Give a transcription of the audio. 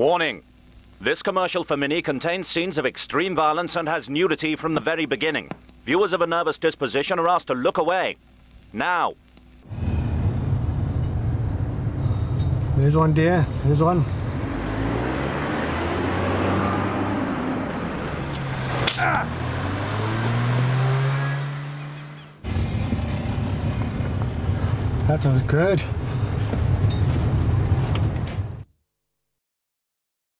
Warning. This commercial for Mini contains scenes of extreme violence and has nudity from the very beginning. Viewers of a nervous disposition are asked to look away. Now. There's one dear. There's one. That was good.